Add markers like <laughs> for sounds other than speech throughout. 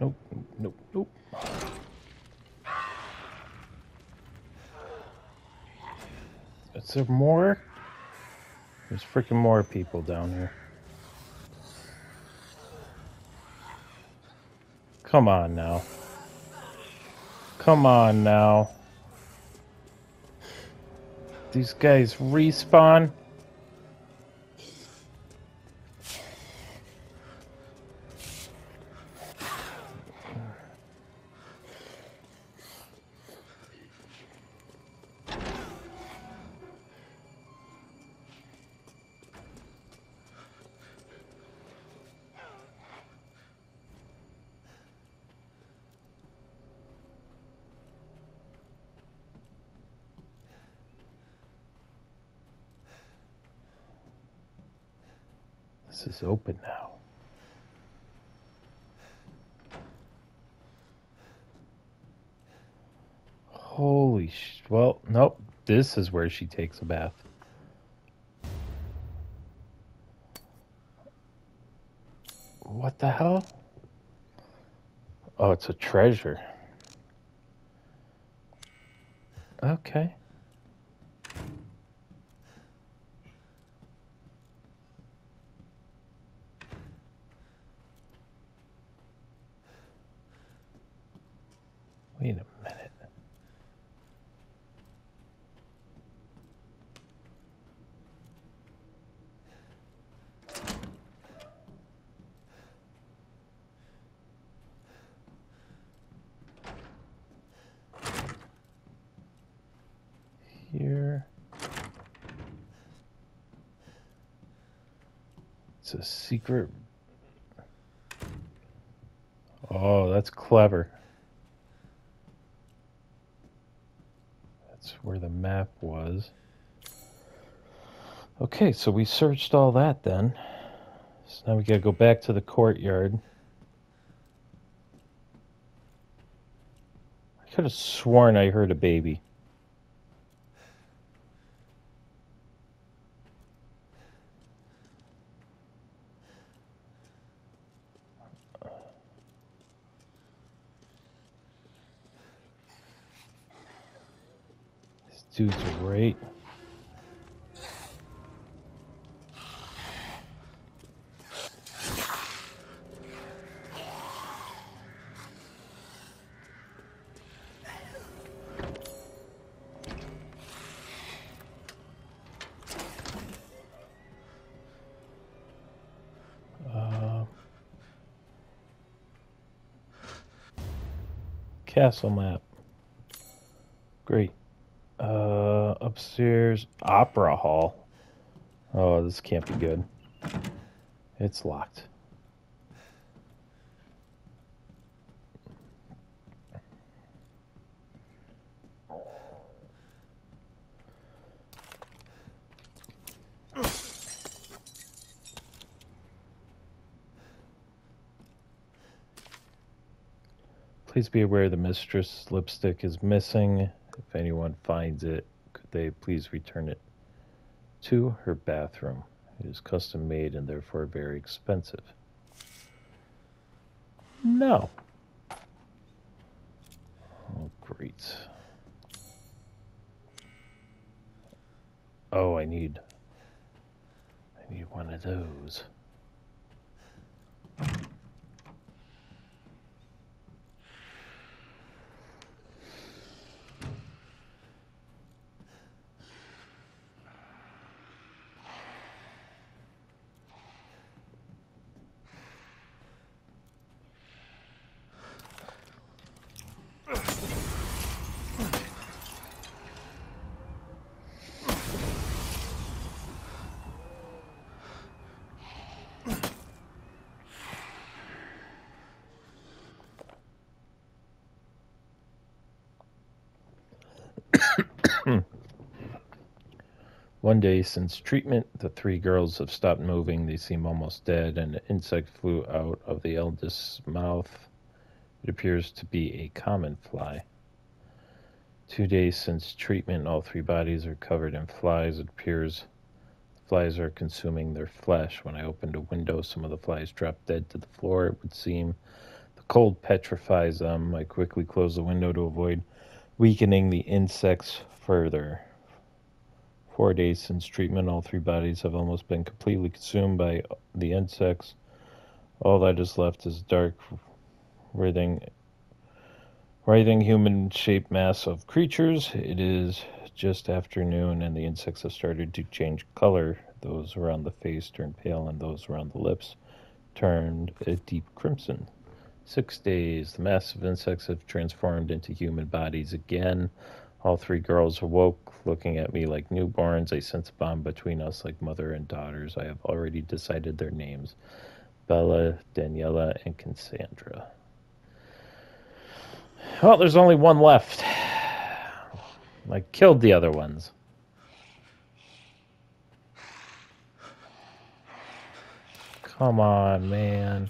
Nope, nope, nope, nope. Is there more? There's freaking more people down here. Come on now. Come on now. These guys respawn? Open now. Holy sh! Well, nope. This is where she takes a bath. What the hell? Oh, it's a treasure. Okay. Wait a minute. Here. It's a secret. Oh, that's clever. That's where the map was. Okay, so we searched all that then. So now we gotta go back to the courtyard. I could have sworn I heard a baby. These dudes are great. Uh, castle map. Great. Uh, upstairs, opera hall. Oh, this can't be good. It's locked. Please be aware the mistress lipstick is missing. If anyone finds it, could they please return it to her bathroom? It is custom made and therefore very expensive. No. Oh, great. Oh, I need. I need one of those. Hmm. One day since treatment, the three girls have stopped moving. They seem almost dead, and an insect flew out of the eldest's mouth. It appears to be a common fly. Two days since treatment, all three bodies are covered in flies. It appears flies are consuming their flesh. When I opened a window, some of the flies dropped dead to the floor. It would seem the Cold petrifies them. I quickly close the window to avoid weakening the insects further. Four days since treatment, all three bodies have almost been completely consumed by the insects. All that is left is dark, writhing, writhing human-shaped mass of creatures. It is just afternoon, and the insects have started to change color. Those around the face turn pale, and those around the lips turned a deep crimson. Six days. The mass of insects have transformed into human bodies again. All three girls awoke, looking at me like newborns. I sense a bond between us like mother and daughters. I have already decided their names Bela, Daniela, and Cassandra. Well, there's only one left. I killed the other ones. Come on, man.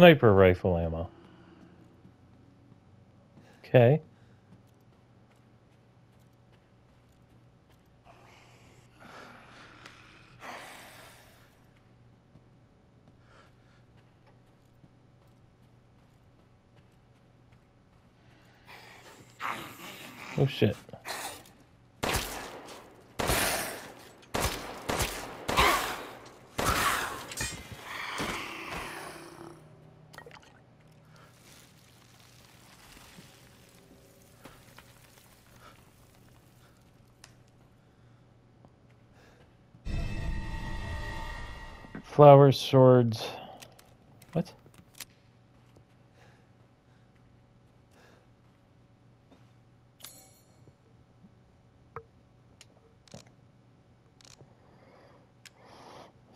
Sniper rifle ammo. Okay. Oh shit. Flower swords. What?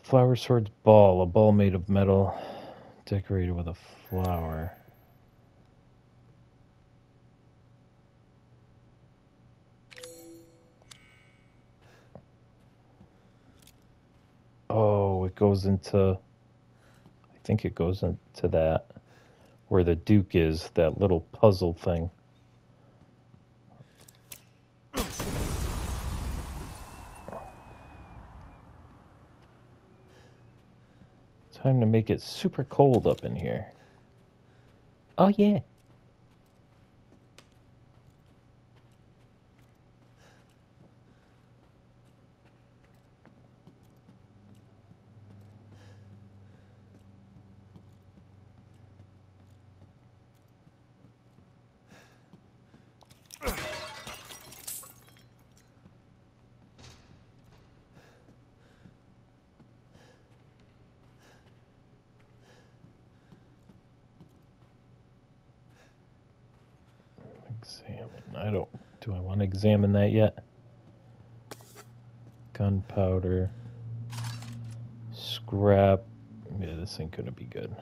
Flower swords ball, a ball made of metal decorated with a flower. It goes into. I think it goes into that where the Duke is, that little puzzle thing. Time to make it super cold up in here. Oh, yeah. Examine. I don't. Examine that yet? Gunpowder. Scrap. Yeah, this ain't gonna be good.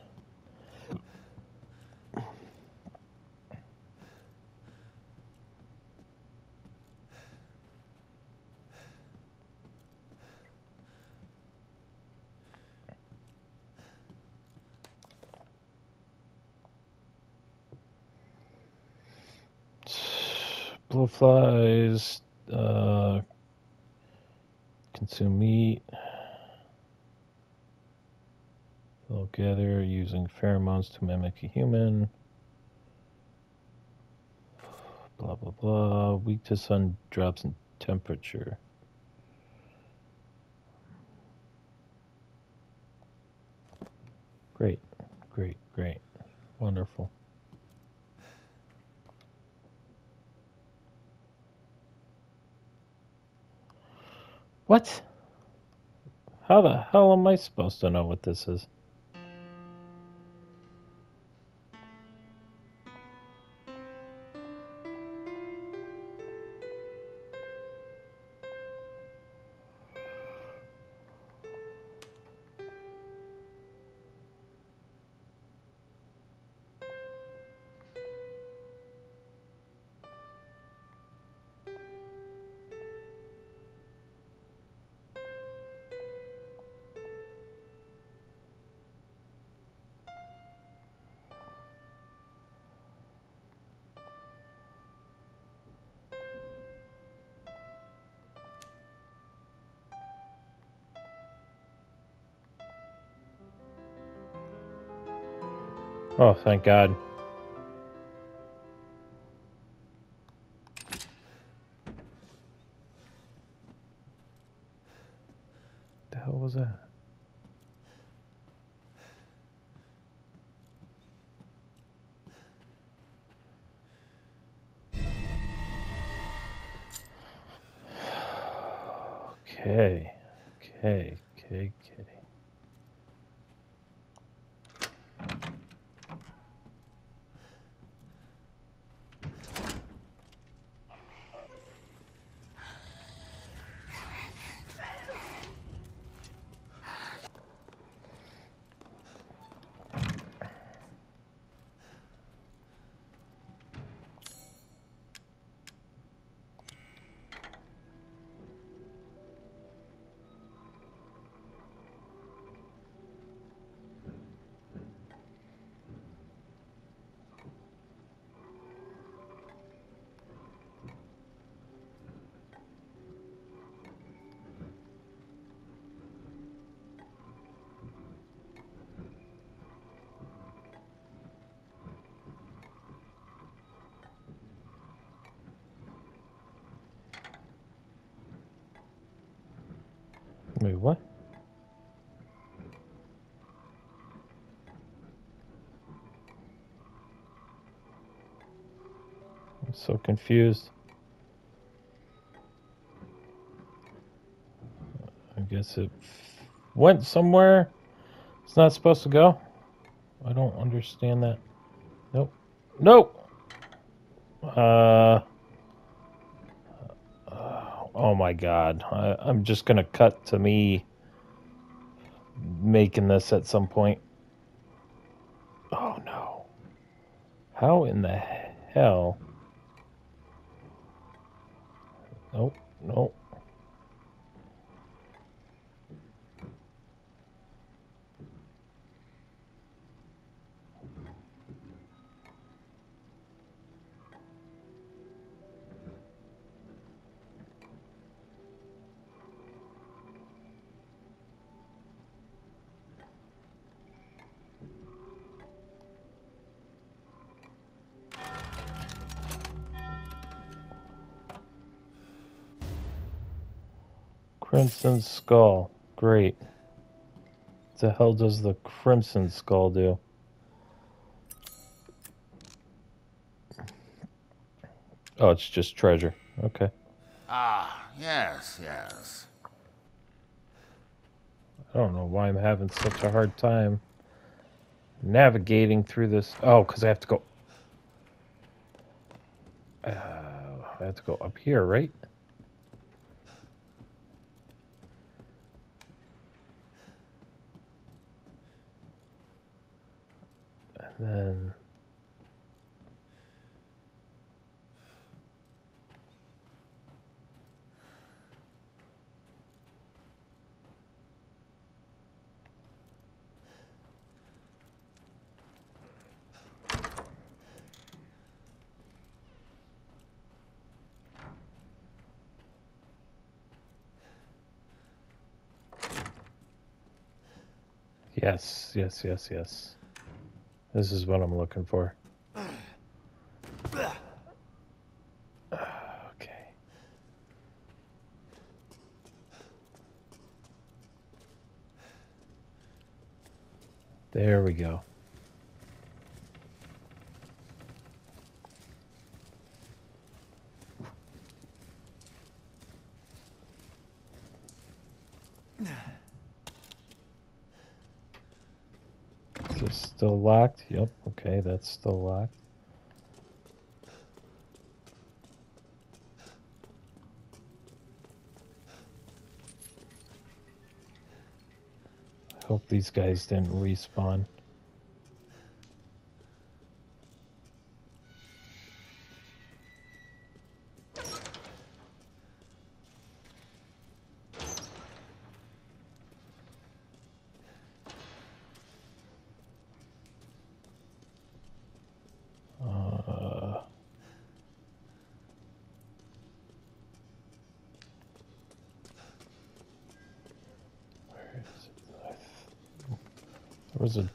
Blowflies. Uh, consume meat. They'll gather using pheromones to mimic a human. Blah blah blah. Weak to sun drops in temperature. Great, great, great. Wonderful. What? How the hell am I supposed to know what this is? Oh, thank God. Wait, what? I'm so confused. I guess it went somewhere it's not supposed to go. I don't understand that. Nope. Nope. Uh. Oh my god. I, I'm just gonna cut to me making this at some point. Oh no. How in the hell? Crimson Skull. Great. What the hell does the Crimson Skull do? Oh, it's just treasure. Okay. Ah, yes, yes. I don't know why I'm having such a hard time navigating through this. Oh, because I have to go. Uh, I have to go up here, right? Then. Yes, yes, yes, yes. This is what I'm looking for. Okay. There we go. Is this still locked? Yep, okay, that's still locked. I hope these guys didn't respawn.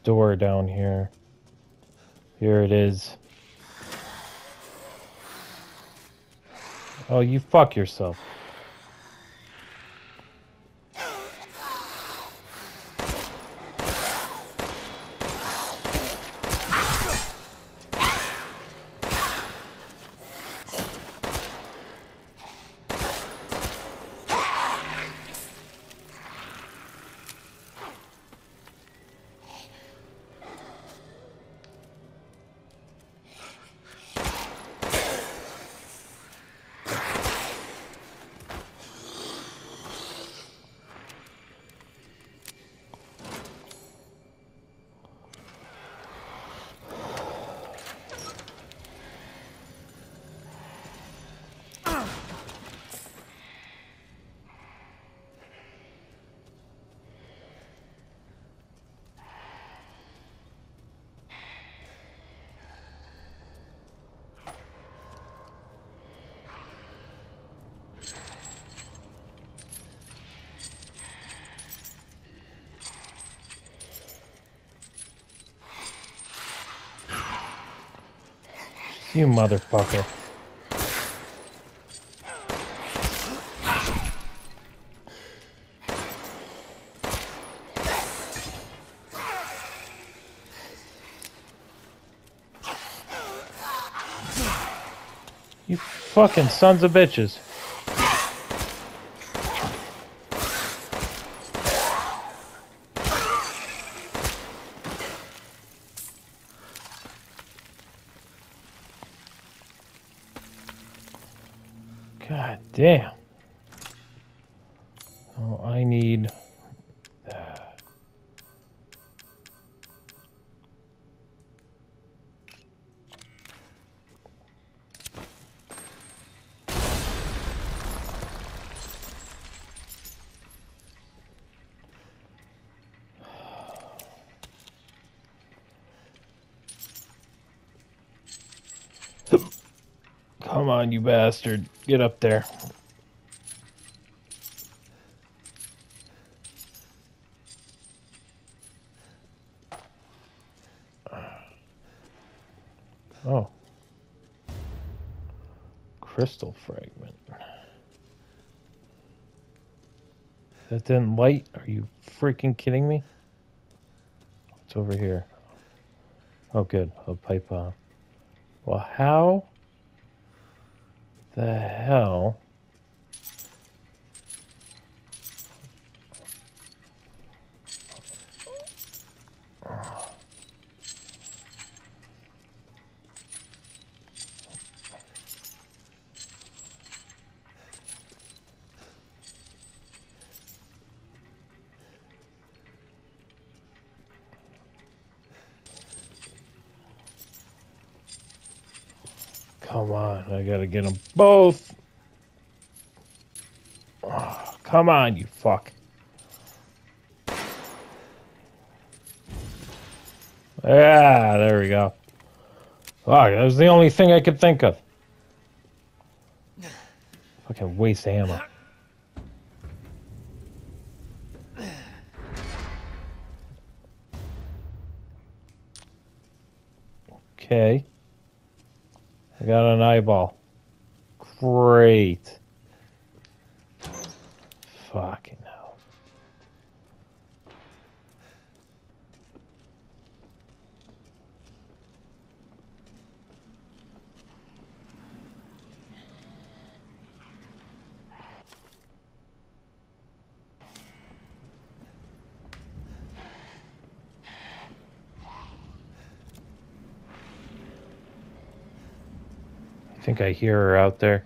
Door down here. Here it is. Oh, you fuck yourself. You motherfucker. You fucking sons of bitches. You bastard. Get up there. Oh. Crystal fragment. That didn't light? Are you freaking kidding me? What's over here? Oh, good. A pipe bomb. Well, how the hell? Come on, I gotta get them both. Oh, come on, you fuck. Yeah, there we go. Fuck, that was the only thing I could think of. Fucking waste ammo. Okay. I got an eyeball. Great. Fucking hell. I think I hear her out there.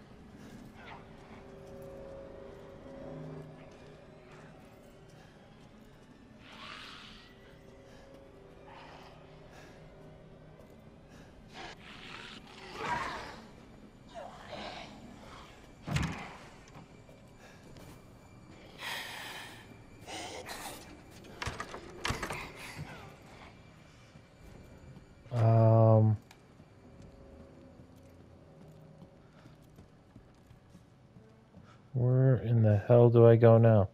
Um. Where in the hell do I go now?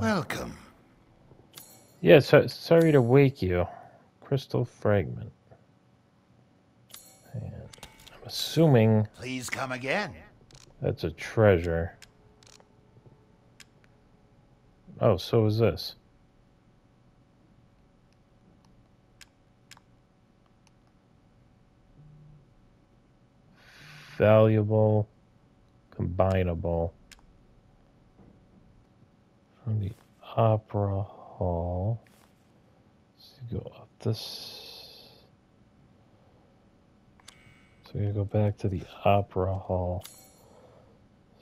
Welcome. Yeah, so, sorry to wake you. Crystal fragment. And I'm assuming Please come again. that's a treasure. Oh, so is this. Valuable, combinable. From the Opera Hall. So go up this. So we go back to the Opera Hall.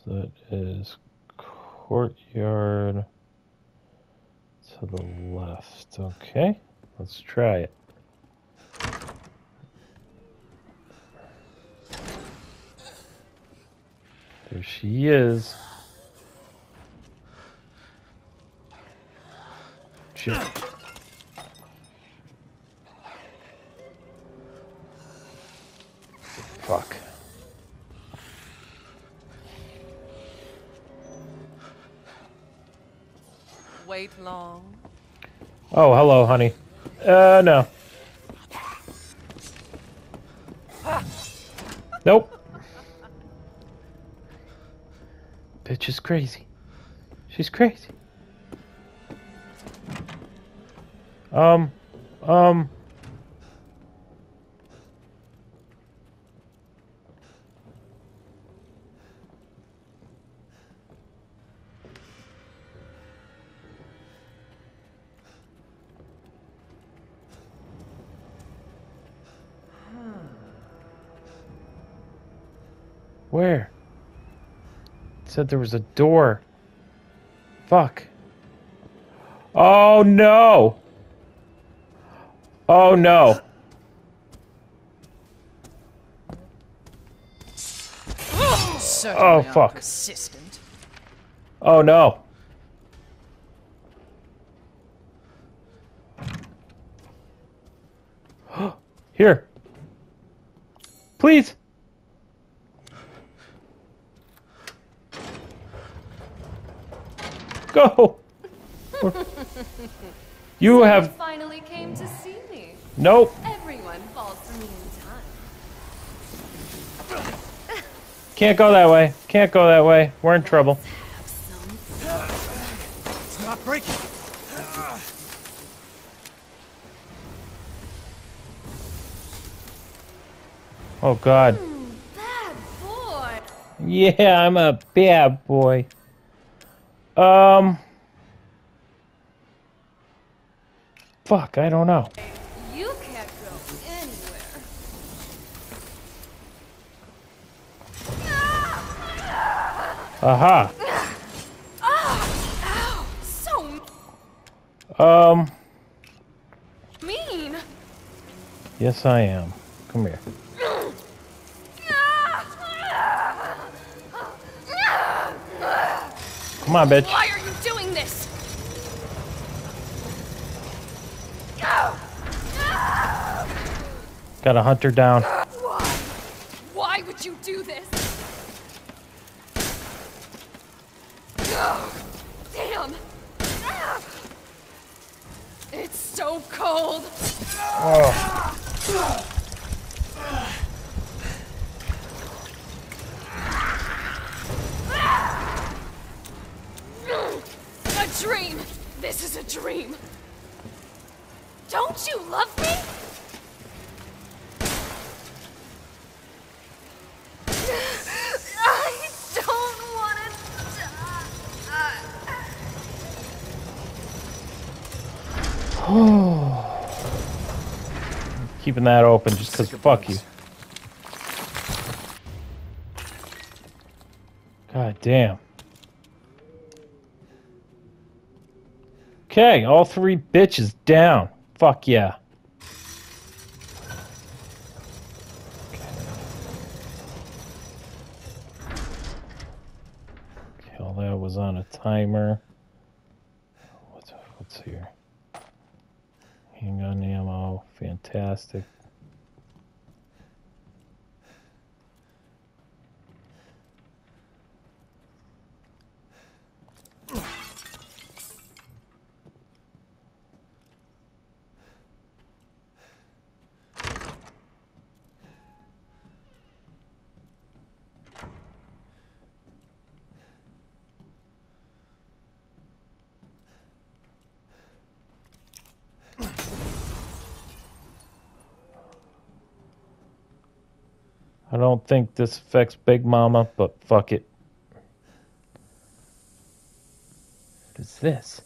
So that is courtyard to the left. Okay, let's try it. There she is. Shit. Wait long. Oh, hello, honey. Uh, no. Nope. Bitch is crazy. She's crazy. Um, um. Where? It said there was a door. Fuck. Oh no! Oh no! Oh, fuck. Persistent. Oh no! <gasps> Here. Please. Go. <laughs> You have finally came to see me. nope. Everyone falls for me in time. Can't go that way. Can't go that way. We're in trouble. Have some Stop breaking. Oh God. Hmm, bad boy. Yeah, I'm a bad boy. Um. Fuck, I don't know. You can't go anywhere. Aha. So Um. mean. Yes, I am. Come here. Come on, bitch. Why are you doing this? Gotta hunt her down. Why Why would you do this? Damn! It's so cold. A dream. This is a dream. Don't you love me? I don't want to die. <sighs> Keeping that open just because fuck you. God damn. Okay, all three bitches down. Fuck yeah. Okay, all that was on a timer. What's, what's here? Handgun ammo, fantastic. Don't think this affects Big Mama, but fuck it. What is this?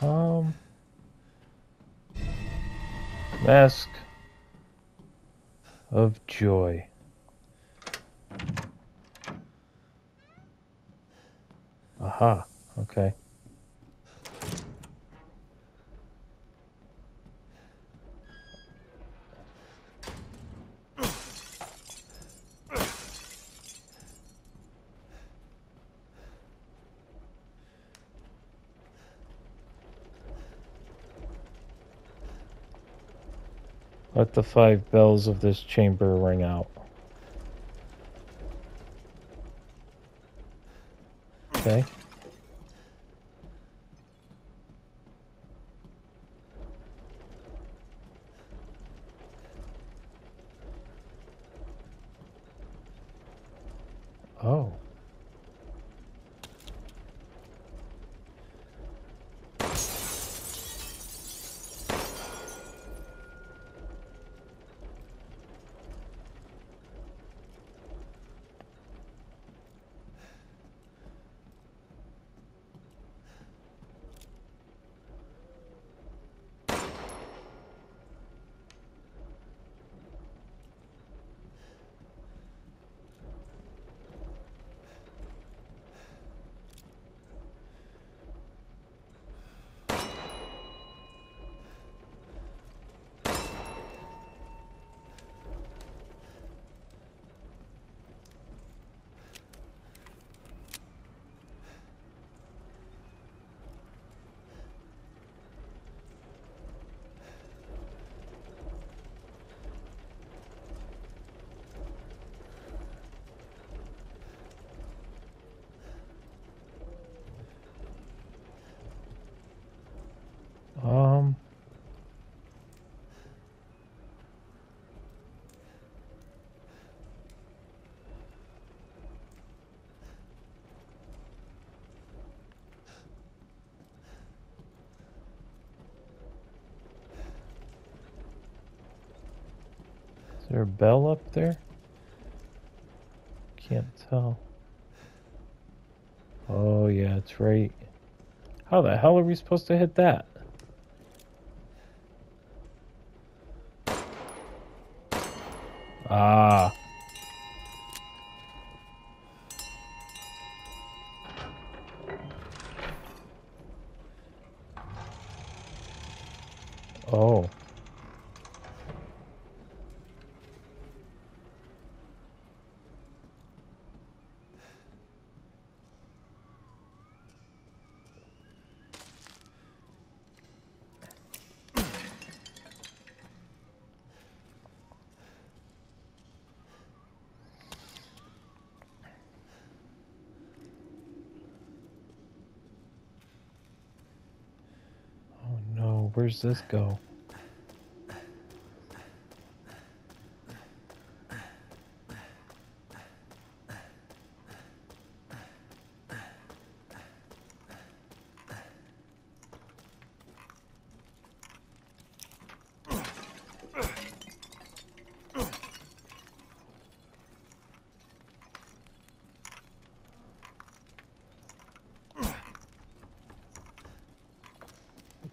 Um. Mask of Joy. Aha. Okay. Let the five bells of this chamber ring out. Okay. Oh. Um. Is there a bell up there? Can't tell. Oh yeah, it's right. How the hell are we supposed to hit that? Ah. Oh. Oh no, where's this go?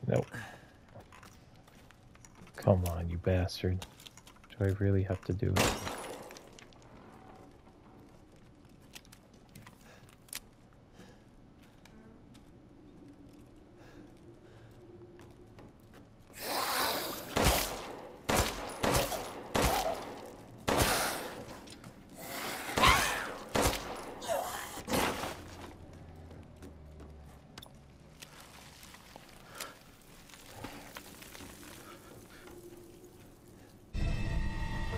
Nope. Come on, you bastard. Do I really have to do it?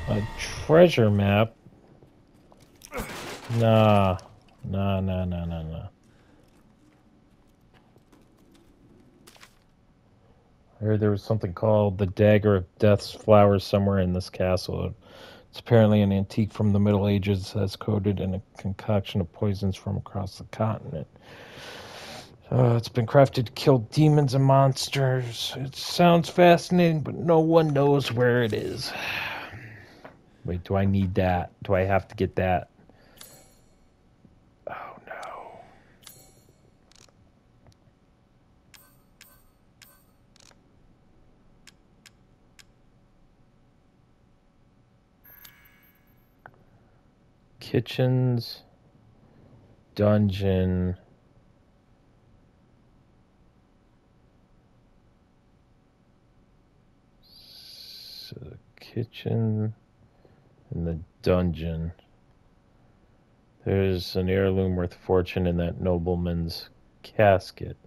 A treasure map? Nah. Nah, nah, nah, nah, nah. I heard there was something called the Dagger of Death's flower somewhere in this castle. It's apparently an antique from the Middle Ages that's coated in a concoction of poisons from across the continent. Uh, it's been crafted to kill demons and monsters. It sounds fascinating, but no one knows where it is. Wait, do I need that? Do I have to get that? Oh no. Kitchens, dungeon. Uh, kitchen and the dungeon. There's an heirloom worth fortune in that nobleman's casket.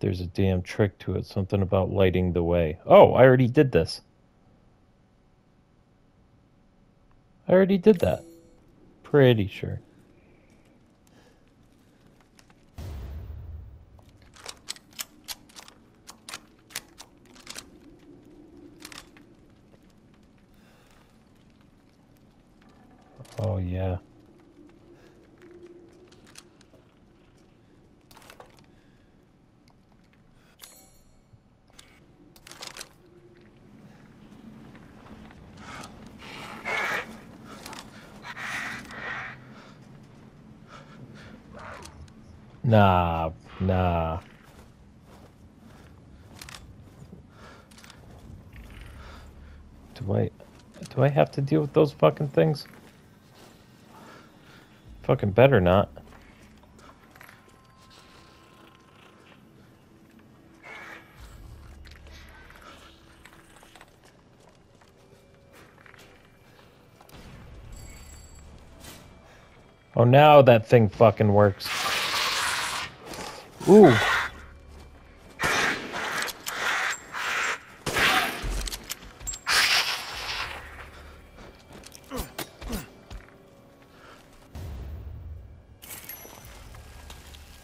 There's a damn trick to it. Something about lighting the way. Oh, I already did this. I already did that. Pretty sure. Oh, yeah. Nah, nah. Do I do I have to deal with those fucking things? Fucking better not. Oh, now that thing fucking works. Ooh.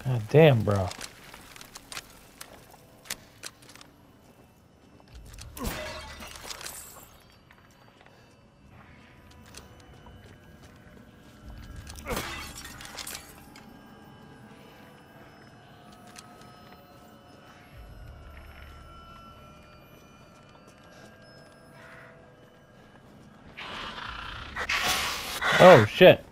God damn, bro. Oh shit.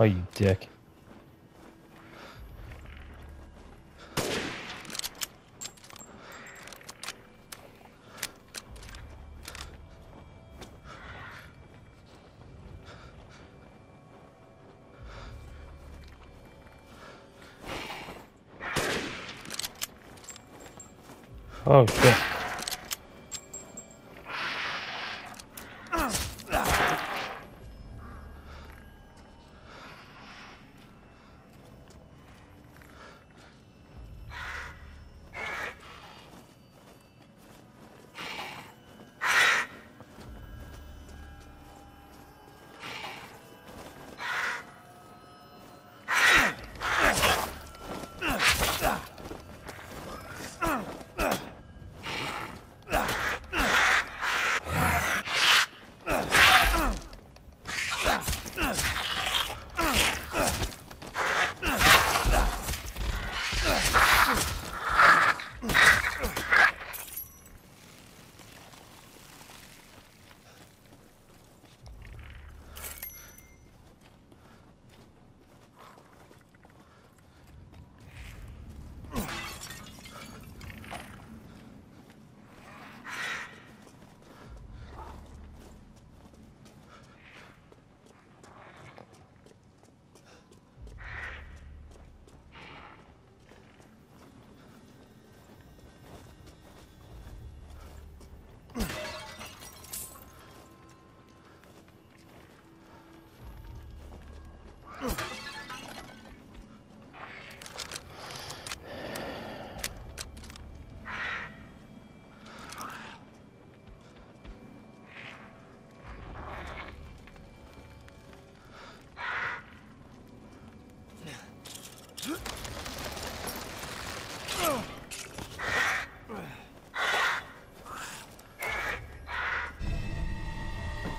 Oh, you dick. Oh shit.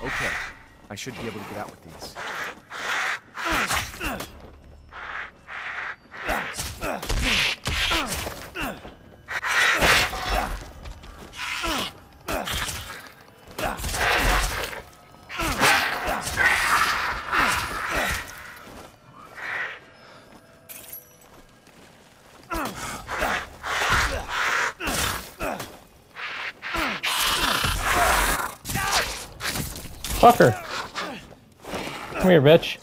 Okay, I should be able to get out with these. Fucker. Come here, bitch.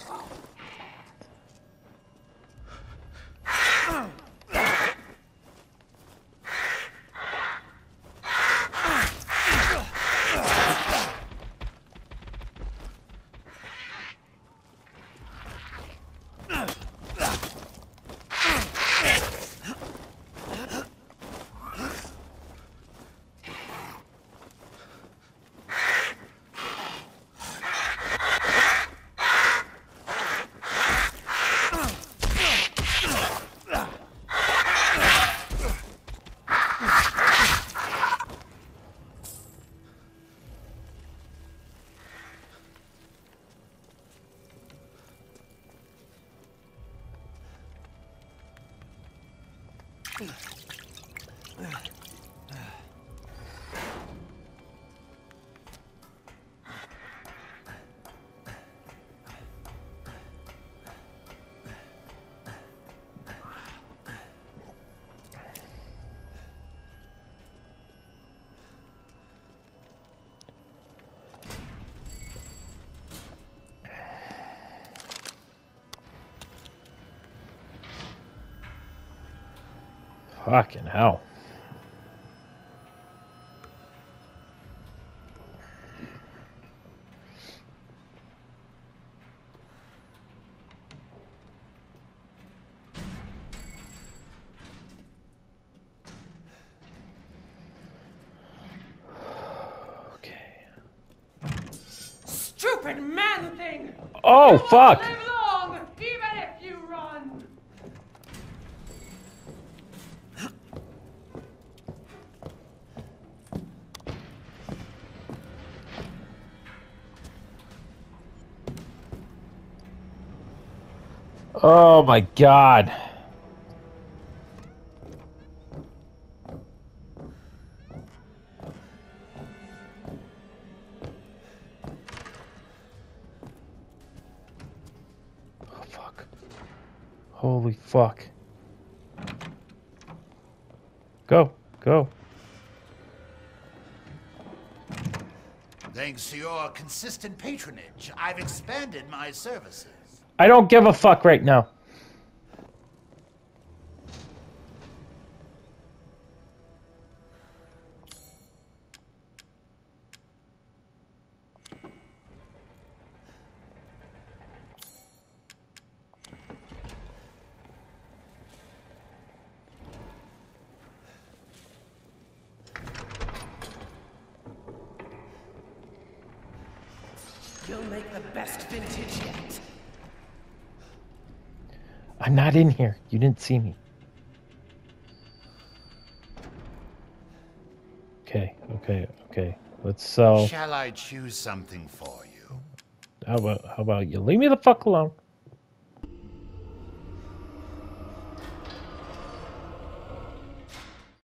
Ugh. Fucking hell. Okay. Stupid man thing! Oh, fuck! My god. Oh fuck. Holy fuck. Go, go. Thanks to your consistent patronage, I've expanded my services. I don't give a fuck right now. Not in here. You didn't see me. Okay, okay, okay. Let's sell. Shall I choose something for you? How about how about you leave me the fuck alone?